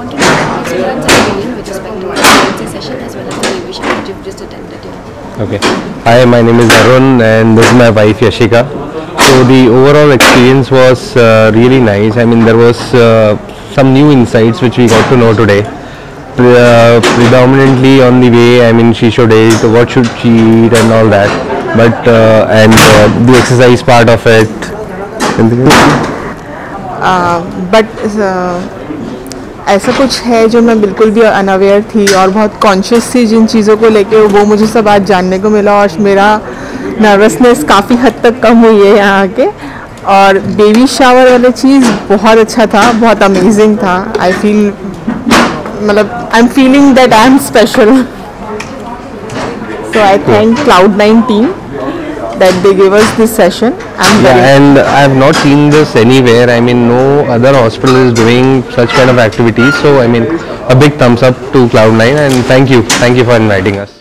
want to know what experience you feeling with respect to the pregnancy session as well as the shower that you've just attended? Okay. Hi, my name is Varun and this is my wife Yashika. So the overall experience was uh, really nice. I mean, there was uh, some new insights which we got to know today. Uh, predominantly on the way, I mean, she should eat, what should she eat and all that. But uh, and uh, the exercise part of it. But ऐसा कुछ है जो मैं बिल्कुल भी unaware थी और बहुत कॉन्शियस थी जिन चीज़ों को लेके वो मुझे सब आज जानने को मिला और मेरा नर्वसनेस काफ़ी हद तक कम हुई है यहाँ के और बेबी शावर वाला चीज़ बहुत अच्छा था बहुत अमेजिंग था। आई फील मतलब I am feeling that I am special so I thank cloud nine team that they gave us this session. I'm Yeah, and I have not seen this anywhere. I mean, no other hospital is doing such kind of activities. So, I mean, a big thumbs up to Cloudnine and thank you. Thank you for inviting us.